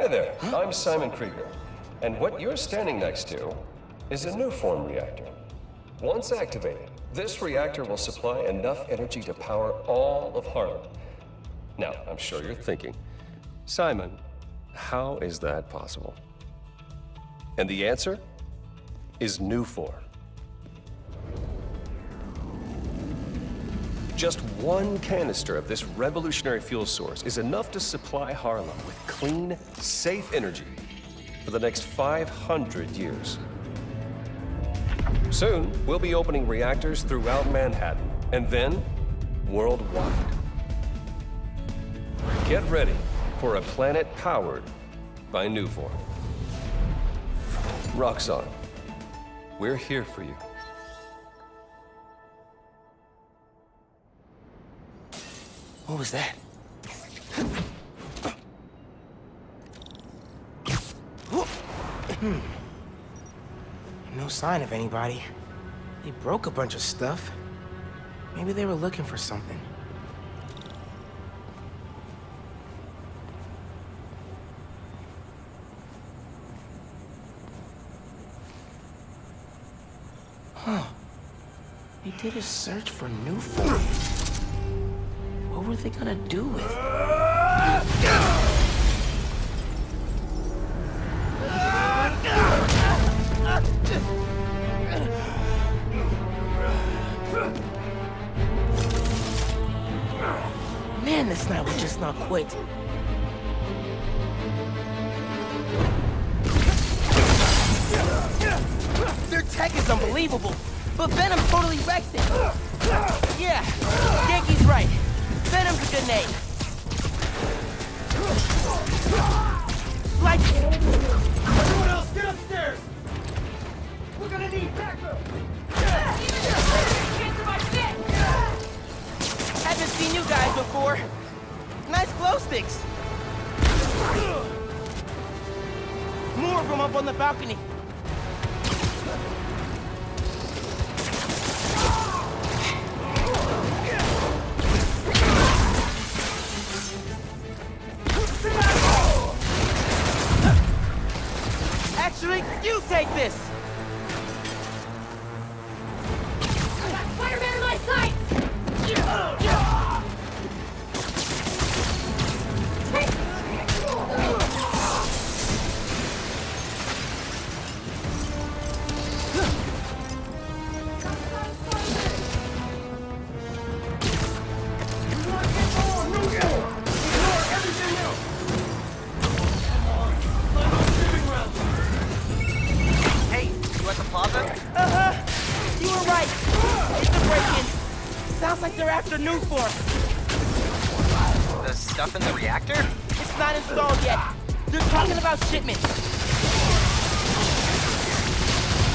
Hi there, I'm Simon Krieger. And what you're standing next to is a Nuform reactor. Once activated, this reactor will supply enough energy to power all of Harlem. Now, I'm sure you're thinking, Simon, how is that possible? And the answer is Nuform. Just one canister of this revolutionary fuel source is enough to supply Harlem with clean, safe energy for the next 500 years. Soon, we'll be opening reactors throughout Manhattan, and then worldwide. Get ready for a planet powered by Nuform. Roxxon, we're here for you. What was that? no sign of anybody. They broke a bunch of stuff. Maybe they were looking for something. Huh. They did a search for Nuform. What were they gonna do with it? Man, this night will just not quit. Their tech is unbelievable, but Venom totally wrecks it. Yeah, Ganke's right. Venom's a good name. Like... Everyone else, get upstairs! We're gonna need backup! Haven't seen you guys before. Nice glow sticks. More of them up on the balcony. Actually, you take this. Sounds like they're after Nuform. The stuff in the reactor? It's not installed yet. They're talking about shipment.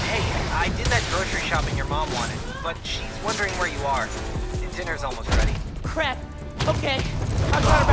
Hey, I did that grocery shopping your mom wanted, but she's wondering where you are. Dinner's almost ready. Crap. Okay. I'll try to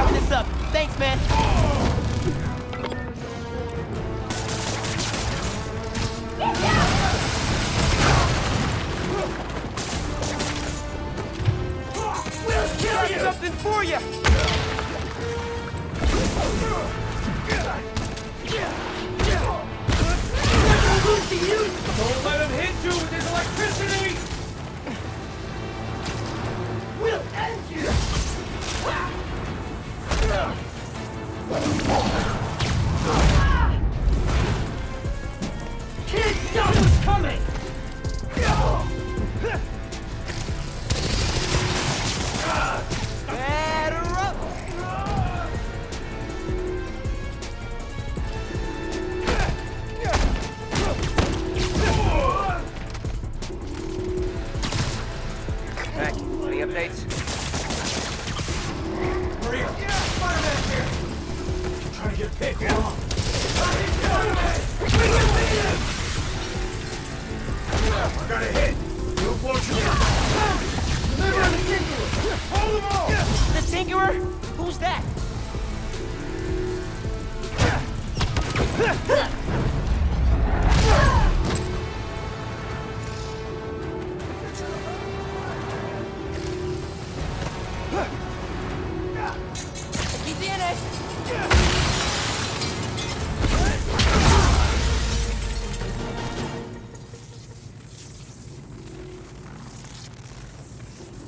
Who's that?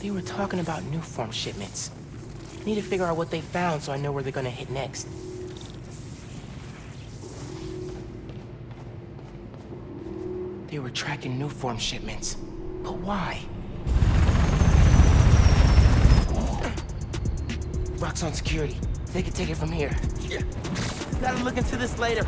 They were talking about Nuform shipments. Need to figure out what they found so I know where they're gonna hit next. They were tracking Nuform shipments. But why? Roxxon security. They can take it from here. Yeah. Gotta look into this later.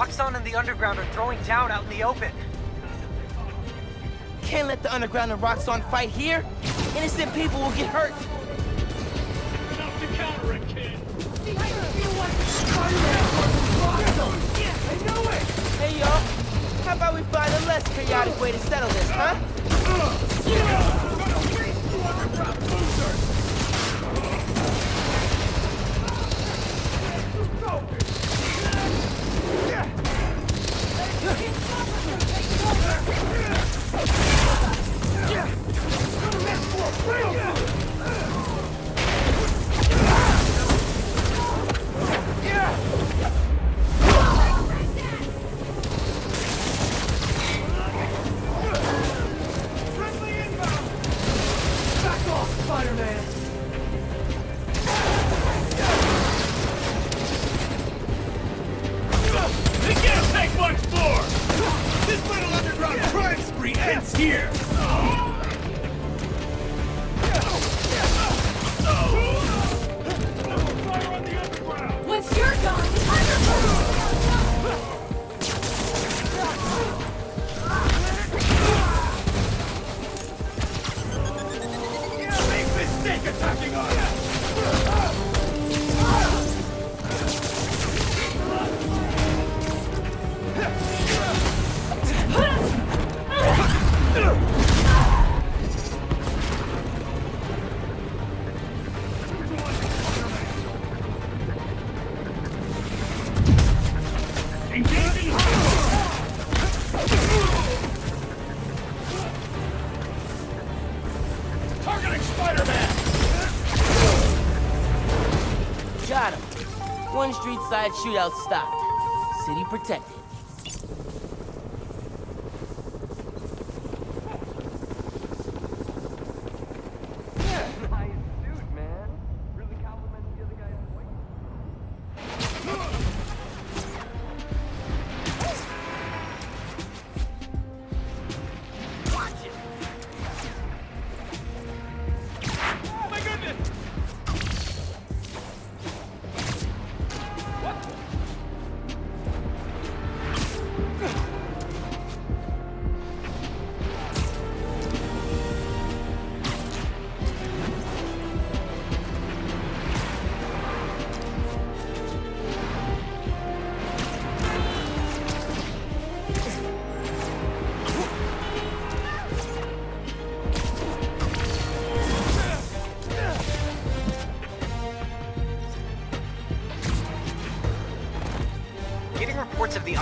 Roxxon and the Underground are throwing down out in the open. Can't let the Underground and Roxxon fight here. Innocent people will get hurt. Enough to counter it, kid. Hey, y'all. How about we find a less chaotic way to settle this, huh? One shootout stopped. City protected.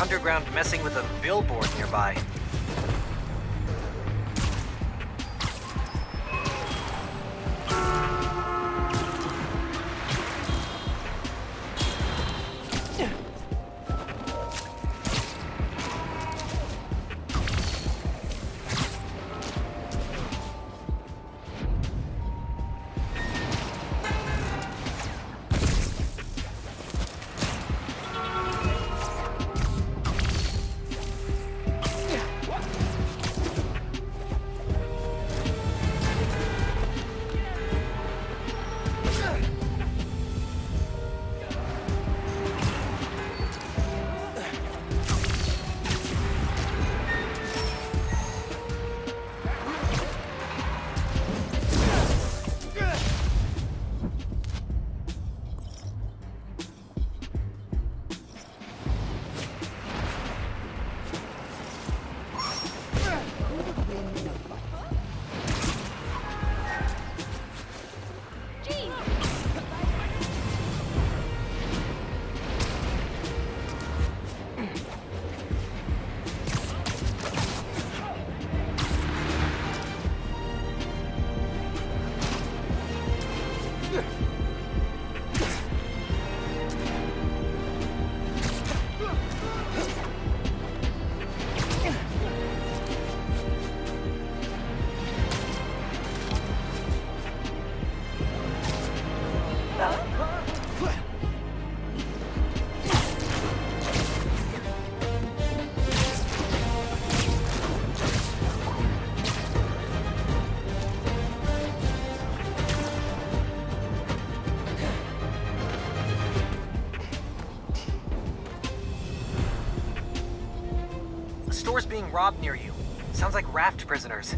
Underground messing with a billboard nearby. Being robbed near you. Sounds like raft prisoners.